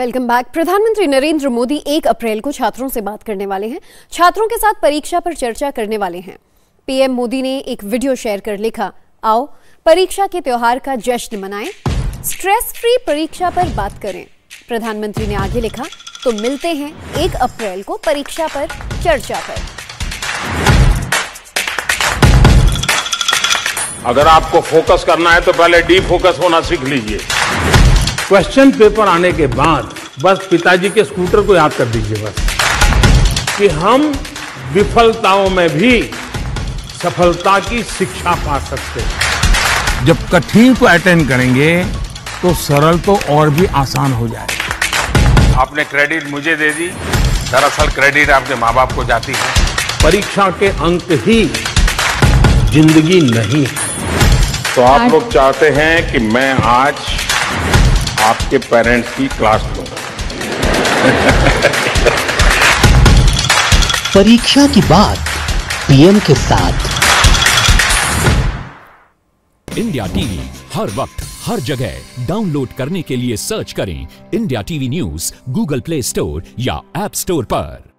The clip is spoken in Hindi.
Welcome back. प्रधानमंत्री नरेंद्र मोदी एक अप्रैल को छात्रों से बात करने वाले हैं। छात्रों के साथ परीक्षा पर चर्चा करने वाले हैं। पीएम मोदी ने एक वीडियो शेयर कर लिखा, आओ, परीक्षा के त्योहार का जश्न मनाएँ। स्ट्रेस फ्री परीक्षा पर बात करें। प्रधानमंत्री ने आगे लिखा तो मिलते हैं एक अप्रैल को परीक्षा पर चर्चा पर। अगर आपको फोकस करना है तो पहले डी फोकस होना सीख लीजिए। क्वेश्चन पेपर आने के बाद बस पिताजी के स्कूटर को याद कर दीजिए बस कि हम विफलताओं में भी सफलता की शिक्षा पा सकते हैं। जब कठिन को अटेंड करेंगे तो सरल तो और भी आसान हो जाए। आपने क्रेडिट मुझे दे दी दरअसल क्रेडिट आपके माँ बाप को जाती है। परीक्षा के अंक ही ज़िंदगी नहीं है। तो आप लोग चाहते हैं कि मैं आज आपके पेरेंट्स की क्लास लो परीक्षा की बात पीएम के साथ। इंडिया टीवी हर वक्त हर जगह। डाउनलोड करने के लिए सर्च करें India TV news Google Play Store या एप स्टोर पर।